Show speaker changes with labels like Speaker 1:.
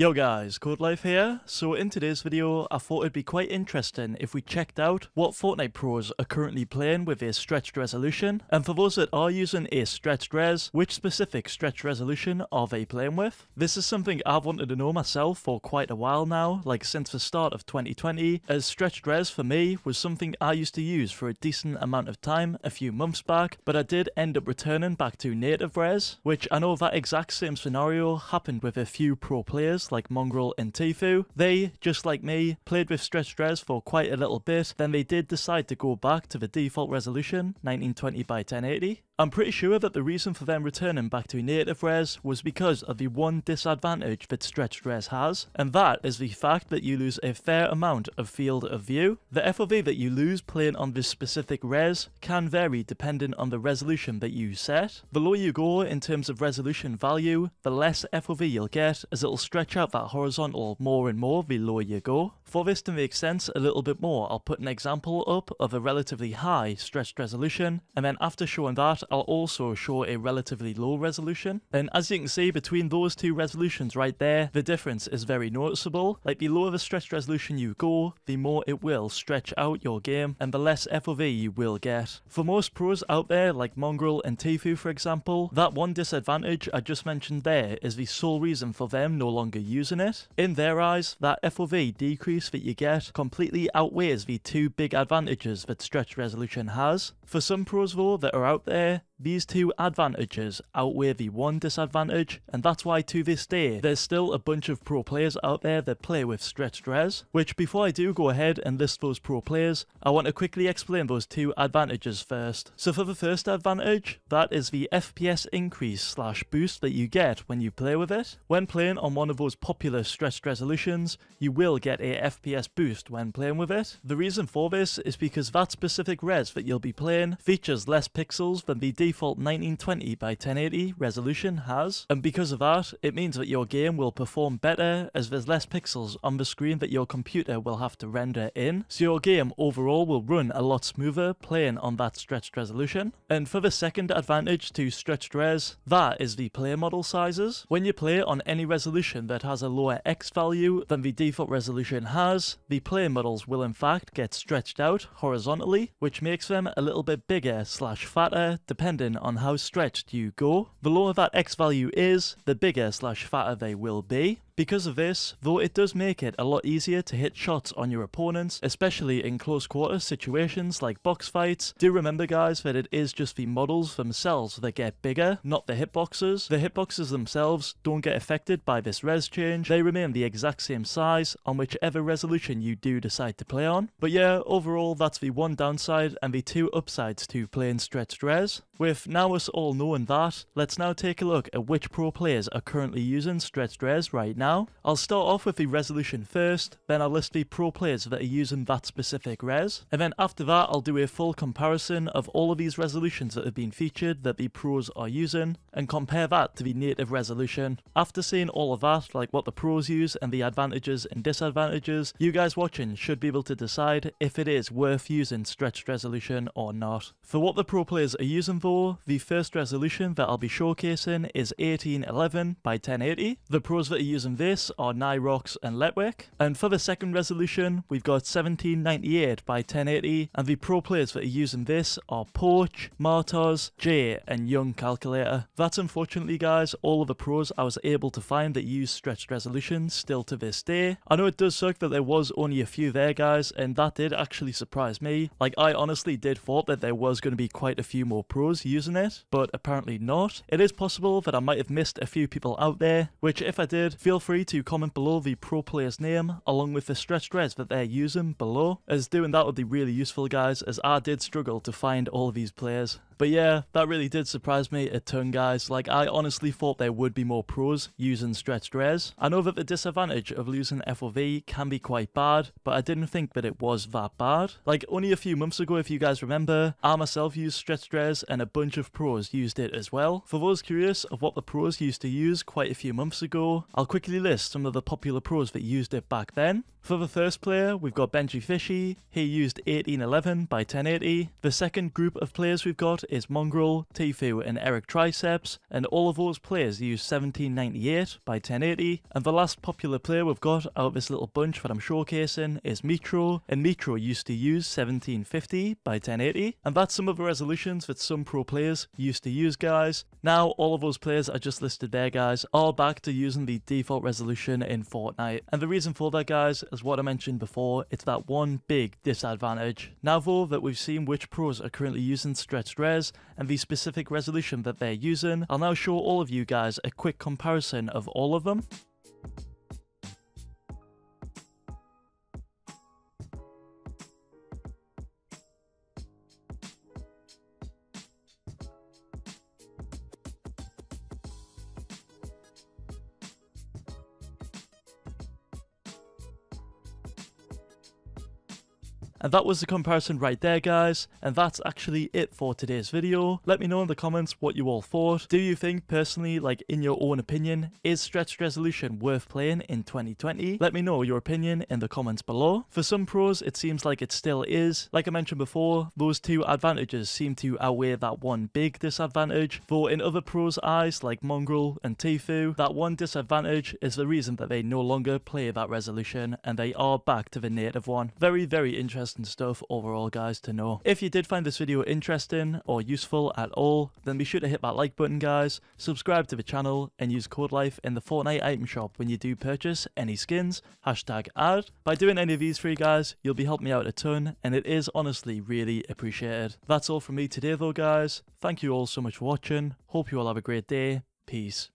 Speaker 1: Yo guys, CodeLife here. So in today's video, I thought it'd be quite interesting if we checked out what Fortnite pros are currently playing with a stretched resolution, and for those that are using a stretched res, which specific stretched resolution are they playing with? This is something I've wanted to know myself for quite a while now, like since the start of 2020, as stretched res for me was something I used to use for a decent amount of time a few months back, but I did end up returning back to native res, which I know that exact same scenario happened with a few pro players like Mongraal and Tfue. They, just like me, played with stretched res for quite a little bit, then they did decide to go back to the default resolution, 1920 by 1080. I'm pretty sure that the reason for them returning back to native res was because of the one disadvantage that stretched res has, and that is the fact that you lose a fair amount of field of view. The FOV that you lose playing on this specific res can vary depending on the resolution that you set. The lower you go in terms of resolution value, the less FOV you'll get as it'll stretch out that horizontal more and more the lower you go. For this to make sense a little bit more, I'll put an example up of a relatively high stretched resolution, and then after showing that, I'll also show a relatively low resolution. And as you can see between those two resolutions right there, the difference is very noticeable. Like the lower the stretched resolution you go, the more it will stretch out your game and the less FOV you will get. For most pros out there like Mongraal and Tfue for example, that one disadvantage I just mentioned there is the sole reason for them no longer using it. In their eyes, that FOV decrease that you get completely outweighs the two big advantages that stretch resolution has. For some pros though that are out there, these two advantages outweigh the one disadvantage, and that's why to this day, there's still a bunch of pro players out there that play with stretched res, which before I do go ahead and list those pro players, I want to quickly explain those two advantages first. So for the first advantage, that is the FPS increase slash boost that you get when you play with it. When playing on one of those popular stretched resolutions, you will get a FPS boost when playing with it. The reason for this is because that specific res that you'll be playing features less pixels than the default 1920 by 1080 resolution has, and because of that, it means that your game will perform better as there's less pixels on the screen that your computer will have to render in, so your game overall will run a lot smoother playing on that stretched resolution. And for the second advantage to stretched res, that is the player model sizes. When you play on any resolution that has a lower X value than the default resolution has, the player models will in fact get stretched out horizontally, which makes them a little bit bigger slash fatter depending on how stretched you go. The lower that X value is, the bigger slash fatter they will be. Because of this, though it does make it a lot easier to hit shots on your opponents, especially in close quarter situations like box fights, do remember guys that it is just the models themselves that get bigger, not the hitboxes. The hitboxes themselves don't get affected by this res change, they remain the exact same size on whichever resolution you do decide to play on. But yeah, overall that's the one downside and the two upsides to playing stretched res. With now us all knowing that, let's now take a look at which pro players are currently using stretched res right now now. I'll start off with the resolution first, then I'll list the pro players that are using that specific res, and then after that I'll do a full comparison of all of these resolutions that have been featured that the pros are using, and compare that to the native resolution. After seeing all of that, like what the pros use and the advantages and disadvantages, you guys watching should be able to decide if it is worth using stretched resolution or not. For what the pro players are using though, the first resolution that I'll be showcasing is 1811 by 1080. The pros that are using this are Nyrox and Letwick. And for the second resolution, we've got 1798 by 1080, and the pro players that are using this are Poach, Martoz, Jay, and Young Calculator. That's unfortunately, guys, all of the pros I was able to find that use stretched resolutions still to this day. I know it does suck that there was only a few there, guys, and that did actually surprise me. Like, I honestly did thought that there was going to be quite a few more pros using it, but apparently not. It is possible that I might have missed a few people out there, which if I did, feel free free to comment below the pro player's name along with the stretched res that they're using below as doing that would be really useful guys as I did struggle to find all these players. But yeah, that really did surprise me a ton, guys. Like, I honestly thought there would be more pros using stretched res. I know that the disadvantage of losing FOV can be quite bad, but I didn't think that it was that bad. Like, only a few months ago, if you guys remember, I myself used stretched res and a bunch of pros used it as well. For those curious of what the pros used to use quite a few months ago, I'll quickly quickly list some of the popular pros that used it back then. For the first player, we've got Benjyfishy. He used 1811 by 1080. The second group of players we've got is Mongraal, Tfue, and Eric Triceps, and all of those players use 1798 by 1080. And the last popular player we've got out of this little bunch that I'm showcasing is Metro, and Metro used to use 1750 by 1080. And that's some of the resolutions that some pro players used to use, guys. Now, all of those players I just listed there, guys, are back to using the default resolution in Fortnite. And the reason for that, guys, is what I mentioned before, it's that one big disadvantage. Now though that we've seen which pros are currently using stretched res and the specific resolution that they're using, I'll now show all of you guys a quick comparison of all of them. And that was the comparison right there guys, and that's actually it for today's video. Let me know in the comments what you all thought. Do you think personally, like in your own opinion, is stretched resolution worth playing in 2020? Let me know your opinion in the comments below. For some pros, it seems like it still is. Like I mentioned before, those two advantages seem to outweigh that one big disadvantage, though in other pros' eyes, like Mongraal and Tfue, that one disadvantage is the reason that they no longer play that resolution, and they are back to the native one. Very, very interesting interesting stuff overall guys to know. If you did find this video interesting or useful at all, then be sure to hit that like button guys, subscribe to the channel and use code LIFE in the Fortnite item shop when you do purchase any skins, hashtag ad. By doing any of these three guys, you'll be helping me out a ton and it is honestly really appreciated. That's all from me today though guys, thank you all so much for watching, hope you all have a great day, peace.